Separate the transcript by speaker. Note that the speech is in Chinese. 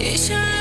Speaker 1: 一生